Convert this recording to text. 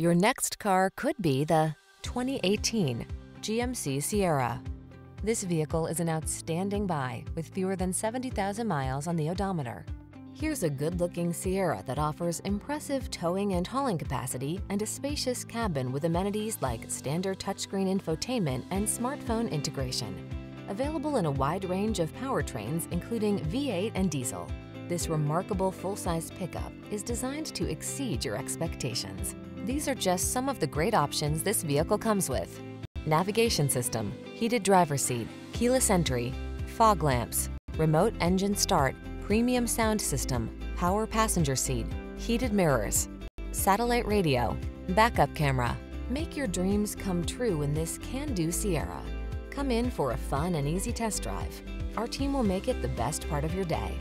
Your next car could be the 2018 GMC Sierra. This vehicle is an outstanding buy with fewer than 70,000 miles on the odometer. Here's a good-looking Sierra that offers impressive towing and hauling capacity and a spacious cabin with amenities like standard touchscreen infotainment and smartphone integration. Available in a wide range of powertrains, including V8 and diesel, this remarkable full-size pickup is designed to exceed your expectations. These are just some of the great options this vehicle comes with. Navigation system, heated driver seat, keyless entry, fog lamps, remote engine start, premium sound system, power passenger seat, heated mirrors, satellite radio, backup camera. Make your dreams come true in this can-do Sierra. Come in for a fun and easy test drive. Our team will make it the best part of your day.